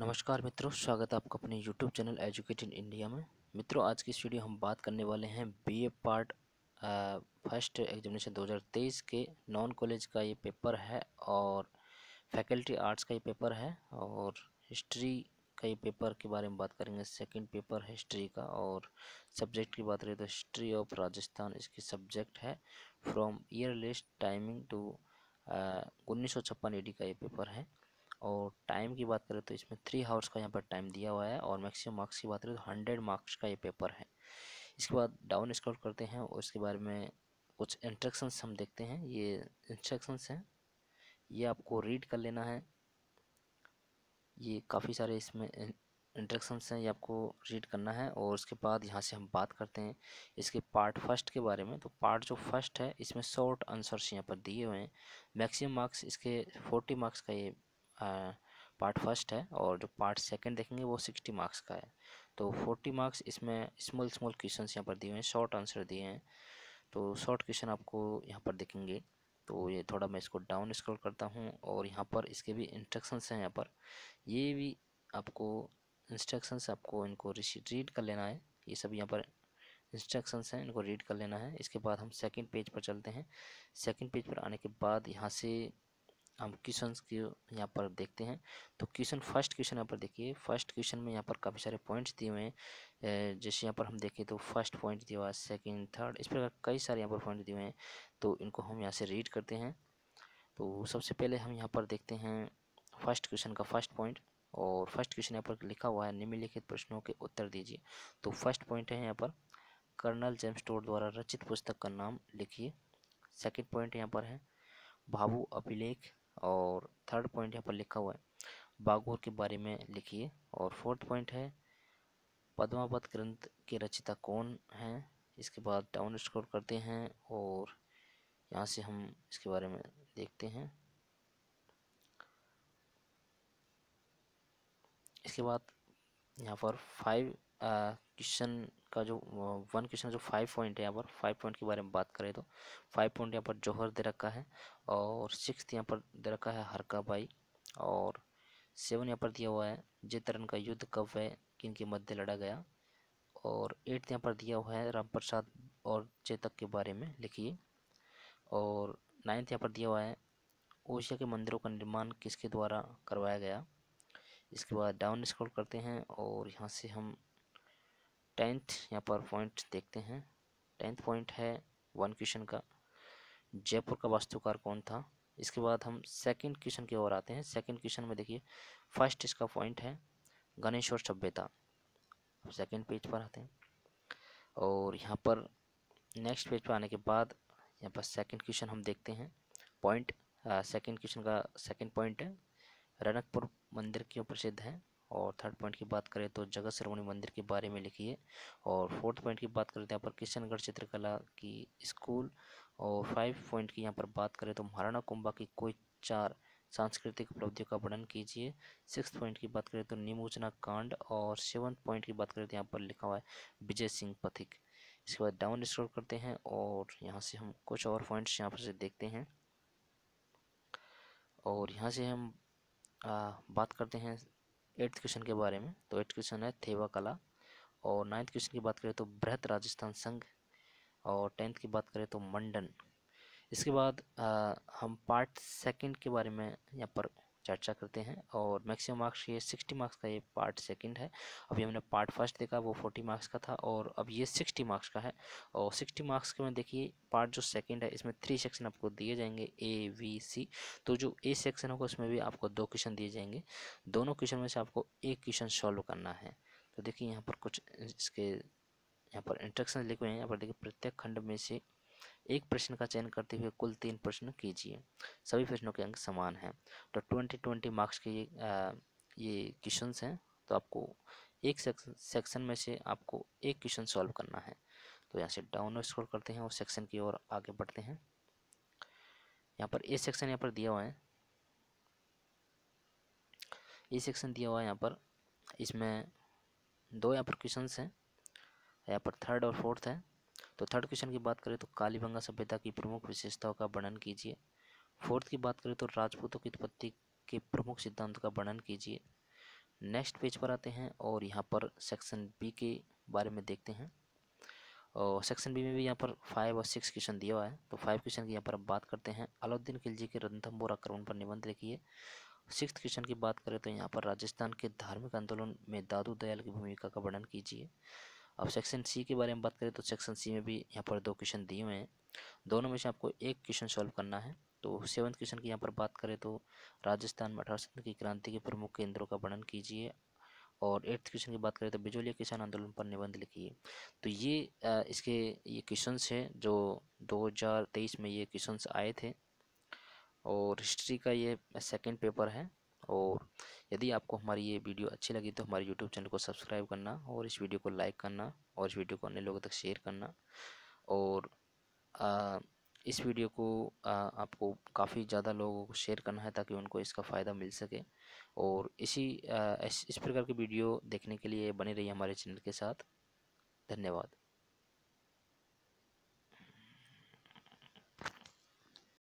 नमस्कार मित्रों, स्वागत है आपका अपने YouTube channel educate in India में। मित्रों, आज की इस वीडियो हम बात करने वाले हैं बीए पार्ट फ़र्स्ट एग्जामिनेशन 2023 के। नॉन कॉलेज का ये पेपर है और फैकल्टी आर्ट्स का ये पेपर है और हिस्ट्री का ये पेपर के बारे में बात करेंगे। सेकंड पेपर है हिस्ट्री का और सब्जेक्ट की बात करें तो हिस्ट्री ऑफ़ राजस्थान इसकी सब्जेक्ट है। From year list timing to उन्नीस सौ छप्पन का ये पेपर है। और टाइम की बात करें तो इसमें थ्री हावर्स का यहाँ पर टाइम दिया हुआ है और मैक्सिमम मार्क्स की बात करें तो हंड्रेड मार्क्स का ये पेपर है। इसके बाद डाउन स्क्रॉल करते हैं और इसके बारे में कुछ इंस्ट्रक्शंस हम देखते हैं। ये इंस्ट्रक्शंस हैं। ये आपको रीड कर लेना है। ये काफ़ी सारे इसमें इंस्ट्रक्शंस हैं, ये आपको रीड करना है और उसके बाद यहाँ से हम बात करते हैं इसके पार्ट फ़र्स्ट के बारे में। तो पार्ट जो फ़र्स्ट है, इसमें शॉर्ट आंसर्स यहाँ पर दिए हुए हैं। मैक्सिमम मार्क्स इसके फोर्टी मार्क्स का ये पार्ट फ़र्स्ट है और जो पार्ट सेकंड देखेंगे वो सिक्सटी मार्क्स का है। तो फोर्टी मार्क्स इसमें स्मॉल स्मॉल क्वेश्चन यहाँ पर दिए हैं, शॉर्ट आंसर दिए हैं। तो शॉर्ट क्वेश्चन आपको यहाँ पर देखेंगे। तो ये थोड़ा मैं इसको डाउन स्क्रॉल करता हूँ और यहाँ पर इसके भी इंस्ट्रक्शंस हैं यहाँ पर। ये भी आपको इंस्ट्रक्शंस आपको इनको रीड कर लेना है। ये सब यहाँ पर इंस्ट्रक्शंस हैं, इनको रीड कर लेना है। इसके बाद हम सेकंड पेज पर चलते हैं। सेकंड पेज पर आने के बाद यहाँ से हम क्वेश्चन की यहाँ पर देखते हैं। तो क्वेश्चन फ़र्स्ट क्वेश्चन यहाँ पर देखिए। फ़र्स्ट क्वेश्चन में यहाँ पर काफ़ी सारे पॉइंट्स दिए हुए हैं। जैसे यहाँ पर हम देखें तो फ़र्स्ट पॉइंट दिया हुआ सेकेंड थर्ड इस प्रकार कई सारे यहाँ पर पॉइंट दिए हुए हैं। तो इनको हम यहाँ से रीड करते हैं। तो सबसे पहले हम यहाँ पर देखते हैं फ़र्स्ट क्वेश्चन का फ़र्स्ट पॉइंट और फ़र्स्ट क्वेश्चन यहाँ पर लिखा हुआ है, निम्नलिखित प्रश्नों के उत्तर दीजिए। तो फ़र्स्ट पॉइंट है यहाँ पर, कर्नल जेम्स टोड द्वारा रचित पुस्तक का नाम लिखिए। सेकेंड पॉइंट यहाँ पर है भावु अभिलेख और थर्ड पॉइंट यहाँ पर लिखा हुआ है। बागोर के बारे में लिखिए। और फोर्थ पॉइंट है, पद्मावत ग्रंथ के रचिता कौन हैं? इसके बाद डाउन स्क्रॉल करते हैं और यहाँ से हम इसके बारे में देखते हैं। इसके बाद यहाँ पर फाइव क्वेश्चन का जो वन क्वेश्चन जो फाइव पॉइंट है यहाँ पर फाइव पॉइंट के बारे में बात करें तो फाइव पॉइंट यहाँ पर जौहर दे रखा है और सिक्स यहाँ पर दे रखा है हरका बाई और सेवन यहाँ पर दिया हुआ है जितरन का युद्ध कब है, किन के मध्य लड़ा गया और एट्थ यहाँ पर दिया हुआ है राम प्रसाद और चेतक के बारे में लिखिए और नाइन्थ यहाँ पर दिया हुआ है, ओशिया के मंदिरों का निर्माण किसके द्वारा करवाया गया? इसके बाद डाउन स्क्रॉल करते हैं और यहाँ से हम टेंथ, यहाँ पर पॉइंट देखते हैं। टेंथ पॉइंट है वन क्वेश्चन का। जयपुर का वास्तुकार कौन था? इसके बाद हम सेकंड क्वेश्चन की ओर आते हैं। सेकंड क्वेश्चन में देखिए, फ़र्स्ट इसका पॉइंट है गणेश्वर सभ्यता। सेकंड पेज पर आते हैं। और यहाँ पर नेक्स्ट पेज पर आने के बाद यहाँ पर सेकंड क्वेश्चन हम देखते हैं। पॉइंट सेकंड क्वेश्चन का सेकंड पॉइंट है। रनकपुर मंदिर क्यों प्रसिद्ध है। और थर्ड पॉइंट की बात करें तो जगत श्रवणी मंदिर के बारे में लिखिए। और फोर्थ पॉइंट की बात करें तो यहाँ पर किशनगढ़ चित्रकला की स्कूल और फाइव पॉइंट की यहाँ पर बात करें तो महाराणा कुंभा की कोई चार सांस्कृतिक उपलब्धियों का वर्णन कीजिए। सिक्स पॉइंट की बात करें तो निमोचना कांड और सेवन्थ पॉइंट की बात करें तो यहाँ पर लिखा हुआ है विजय सिंह पथिक। इसके बाद डाउन स्क्रॉल करते हैं और यहाँ से हम कुछ और पॉइंट्स यहाँ पर से देखते हैं। और यहाँ से हम आ, बात करते हैं एट्थ क्वेश्चन के बारे में। तो एट्थ क्वेश्चन है थेवा कला और नाइन्थ क्वेश्चन की बात करें तो बृहत राजस्थान संघ। और टेंथ की बात करें तो मंडन। इसके बाद आ, हम पार्ट सेकंड के बारे में यहाँ पर चर्चा करते हैं और मैक्सिमम मार्क्स ये सिक्सटी मार्क्स का ये पार्ट सेकंड है। अभी हमने पार्ट फ़र्स्ट देखा, वो फोर्टी मार्क्स का था और अब ये सिक्सटी मार्क्स का है। और सिक्सटी मार्क्स के में देखिए, पार्ट जो सेकंड है, इसमें थ्री सेक्शन आपको दिए जाएँगे ए वी सी तो जो ए सेक्शन होगा, उसमें भी आपको दो क्वेश्चन दिए जाएँगे। दोनों क्वेश्चन में से आपको एक क्वेश्चन सॉल्व करना है। तो देखिए, यहाँ पर कुछ इसके, यहाँ पर इंस्ट्रक्शन लिखे हुए हैं। यहाँ पर देखिए, प्रत्येक खंड में से एक प्रश्न का चयन करते हुए कुल तीन प्रश्न कीजिए। सभी प्रश्नों के अंक समान हैं। तो ट्वेंटी ट्वेंटी मार्क्स के ये ये क्वेश्चन हैं। तो आपको एक सेक्शन सेक्शन में से आपको एक क्वेश्चन सॉल्व करना है। तो यहाँ से डाउन स्क्रॉल करते हैं और सेक्शन की ओर आगे बढ़ते हैं। यहाँ पर ए सेक्शन यहाँ पर दिया हुआ है। ए सेक्शन दिया हुआ है यहाँ पर। इसमें दो यहाँ पर क्वेश्चन हैं। यहाँ पर थर्ड और फोर्थ है। तो थर्ड क्वेश्चन की बात करें तो कालीबंगा सभ्यता की प्रमुख विशेषताओं का वर्णन कीजिए। फोर्थ की बात करें तो राजपूतों की उत्पत्ति के प्रमुख सिद्धांतों का वर्णन कीजिए। नेक्स्ट पेज पर आते हैं और यहाँ पर सेक्शन बी के बारे में देखते हैं। और सेक्शन बी में भी यहाँ पर फाइव और सिक्स क्वेश्चन दिया हुआ है। तो फाइव क्वेश्चन की यहाँ पर बात करते हैं। अलाउद्दीन खिलजी के रणथम्बोर आक्रमण पर निबंध लिखिए। सिक्स क्वेश्चन की बात करें तो यहाँ पर राजस्थान के धार्मिक आंदोलन में दादू दयाल की भूमिका का वर्णन कीजिए। अब सेक्शन सी के बारे में बात करें तो सेक्शन सी में भी यहाँ पर दो क्वेश्चन दिए हुए हैं। दोनों में से आपको एक क्वेश्चन सॉल्व करना है। तो सेवन्थ क्वेश्चन की यहाँ पर बात करें तो राजस्थान में अठारह की क्रांति के प्रमुख केंद्रों का वर्णन कीजिए। और एट्थ क्वेश्चन की बात करें तो बिजोलिया किसान आंदोलन पर निबंध लिखिए। तो ये आ, इसके ये क्वेश्चंस हैं जो 2023 में ये क्वेश्चंस आए थे। और हिस्ट्री का ये सेकंड पेपर है। और यदि आपको हमारी ये वीडियो अच्छी लगी तो हमारे यूट्यूब चैनल को सब्सक्राइब करना और इस वीडियो को लाइक करना और इस वीडियो को अन्य लोगों तक शेयर करना। और आ, इस वीडियो को आ, आपको काफ़ी ज़्यादा लोगों को शेयर करना है ताकि उनको इसका फ़ायदा मिल सके। और इसी आ, इस, इस प्रकार की वीडियो देखने के लिए बने रहिए हमारे चैनल के साथ। धन्यवाद।